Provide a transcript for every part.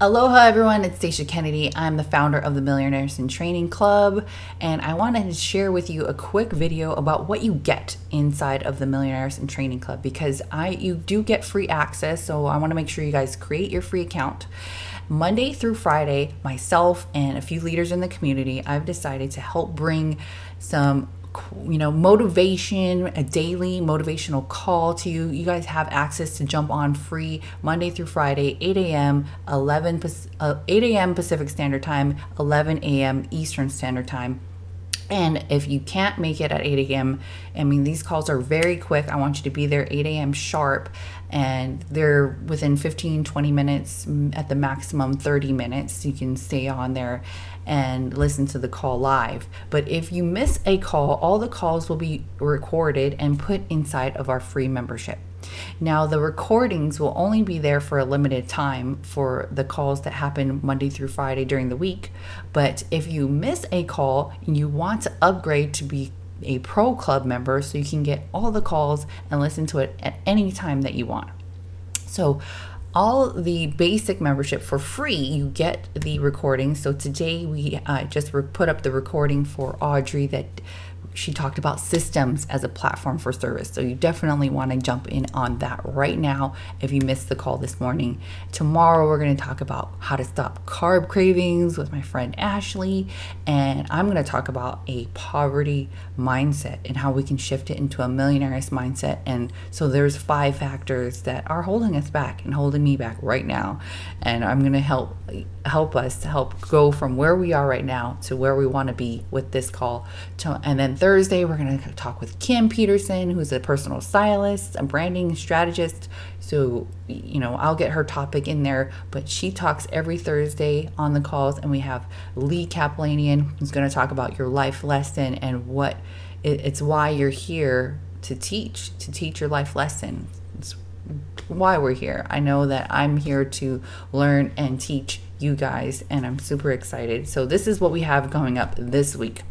Aloha, everyone. It's Stacia Kennedy. I'm the founder of the Millionairess in Training Club, and I wanted to share with you a quick video about what you get inside of the Millionairess in Training Club because I you do get free access. So I want to make sure you guys create your free account. Monday through Friday, myself and a few leaders in the community, I've decided to help bring some you know motivation a daily motivational call to you. You guys have access to jump on free monday through friday 8 a.m 11 uh, 8 a.m pacific standard time 11 a.m eastern standard time and if you can't make it at 8 a.m., I mean, these calls are very quick. I want you to be there 8 a.m. sharp, and they're within 15, 20 minutes, at the maximum 30 minutes. You can stay on there and listen to the call live. But if you miss a call, all the calls will be recorded and put inside of our free membership. Now, the recordings will only be there for a limited time for the calls that happen Monday through Friday during the week. But if you miss a call and you want to upgrade to be a pro club member so you can get all the calls and listen to it at any time that you want. So, all the basic membership for free you get the recording so today we uh, just put up the recording for audrey that she talked about systems as a platform for service. So you definitely want to jump in on that right now if you missed the call this morning. Tomorrow, we're going to talk about how to stop carb cravings with my friend Ashley. And I'm going to talk about a poverty mindset and how we can shift it into a millionaire's mindset. And so there's five factors that are holding us back and holding me back right now. And I'm going to help help us to help go from where we are right now to where we want to be with this call. To, and then Thursday, we're going to talk with Kim Peterson, who's a personal stylist, a branding strategist. So, you know, I'll get her topic in there, but she talks every Thursday on the calls. And we have Lee Kaplanian, who's going to talk about your life lesson and what it's why you're here to teach, to teach your life lesson. It's why we're here. I know that I'm here to learn and teach you guys, and I'm super excited. So, this is what we have going up this week.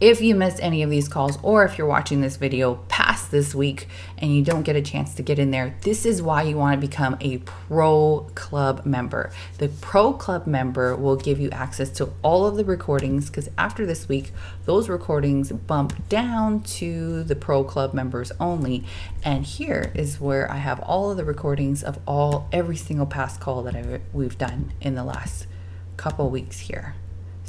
If you missed any of these calls, or if you're watching this video past this week and you don't get a chance to get in there, this is why you want to become a Pro Club member. The Pro Club member will give you access to all of the recordings because after this week, those recordings bump down to the Pro Club members only. And here is where I have all of the recordings of all every single past call that I've, we've done in the last couple weeks here.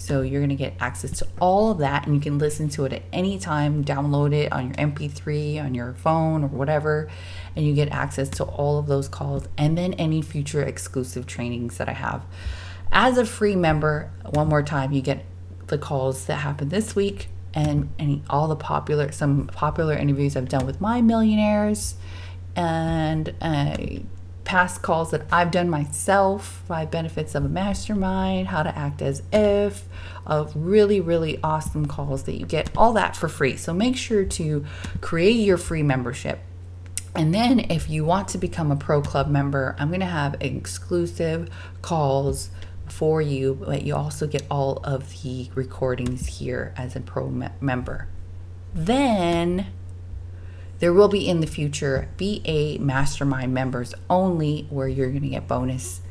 So you're going to get access to all of that and you can listen to it at any time, download it on your MP3, on your phone or whatever, and you get access to all of those calls and then any future exclusive trainings that I have. As a free member, one more time, you get the calls that happened this week and all the popular some popular interviews I've done with my millionaires and uh, past calls that I've done myself, five benefits of a mastermind, how to act as if, of really, really awesome calls that you get, all that for free. So make sure to create your free membership. And then if you want to become a pro club member, I'm going to have exclusive calls for you, but you also get all of the recordings here as a pro me member. Then there will be in the future BA Mastermind members only, where you're going to get bonus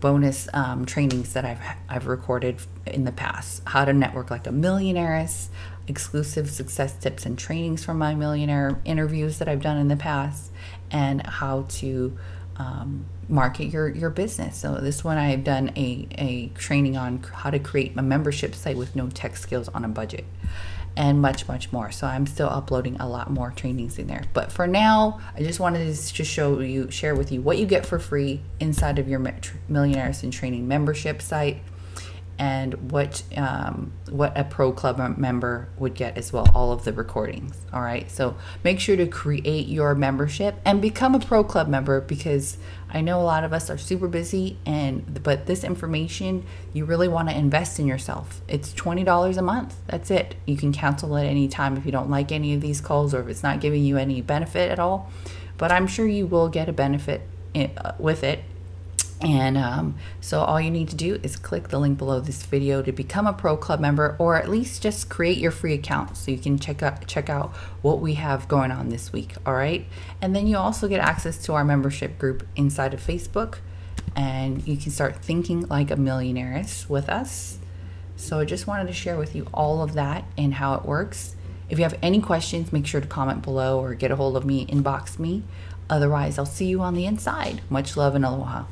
bonus um, trainings that I've I've recorded in the past. How to network like a millionaires, exclusive success tips and trainings from my millionaire interviews that I've done in the past, and how to um, market your your business. So this one I have done a a training on how to create a membership site with no tech skills on a budget and much, much more. So I'm still uploading a lot more trainings in there. But for now, I just wanted to show you, share with you what you get for free inside of your Millionairess in Training membership site and what um, what a pro club member would get as well all of the recordings all right? So make sure to create your membership and become a pro club member because i know a lot of us are super busy and but this information you really want to invest in yourself. It's $20 a month that's it. You can cancel at any time if you don't like any of these calls or if it's not giving you any benefit at all but i'm sure you will get a benefit eh, with it and um, so all you need to do is click the link below this video to become a Pro Club member or at least just create your free account so you can check out check out what we have going on this week, all right? And then you also get access to our membership group inside of Facebook and you can start thinking like a millionaires with us. So I just wanted to share with you all of that and how it works. If you have any questions, make sure to comment below or get a hold of me, inbox me. Otherwise, I'll see you on the inside. Much love and aloha.